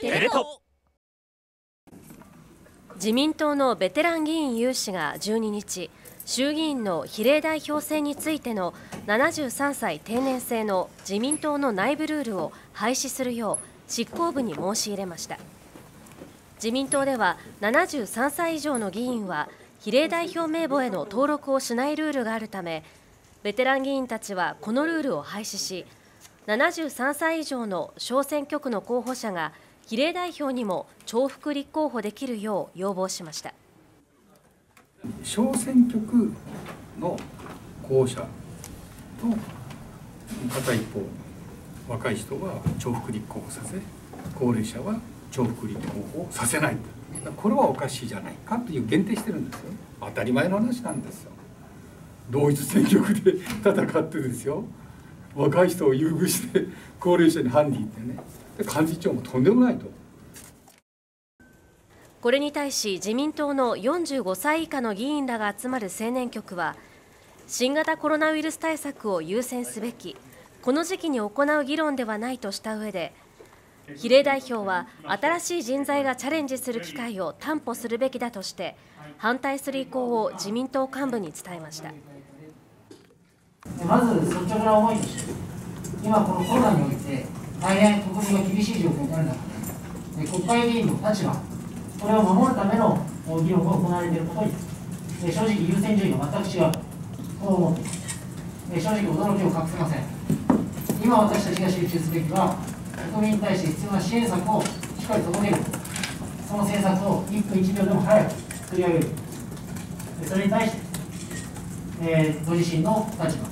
テレ東自民党のベテラン議員有志が12日衆議院の比例代表選についての73歳定年制の自民党の内部ルールを廃止するよう執行部に申し入れました。自民党では73歳以上の議員は比例代表名簿への登録をしないルールがあるためベテラン議員たちはこのルールを廃止し73歳以上の小選挙区の候補者が比例代表にも重複立候補できるよう要望しました。小選挙区の候補者の片一方若い人は重複立候補させ高齢者は重複立候補させないこれはおかしいじゃないかという限定してるんですよ。当たり前の話なんですよ。同一選挙区で戦ってですよ。若い人を優遇して高齢者に犯人ってね。幹事長もとんでもないと。これに対し自民党の45歳以下の議員らが集まる青年局は新型コロナウイルス対策を優先すべきこの時期に行う議論ではないとした上で比例代表は新しい人材がチャレンジする機会を担保するべきだとして反対する意向を自民党幹部に伝えました。まず率直な思いとして今このコロナにおいて大変国民が厳しい状況になる中で国会議員の立場これを守るための議論が行われていることに正直優先順位が全く違うと思って正直驚きを隠せません。今私たちが集中すべきは国民に対して必要な支援策をしっかり届けるその政策を1分1秒でも早く作り上げる。それに対して、えー、ご自身の立場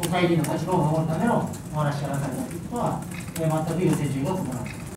国会議員の立場を守るためのお話がなされたということは、えー、全く優先順位が伴う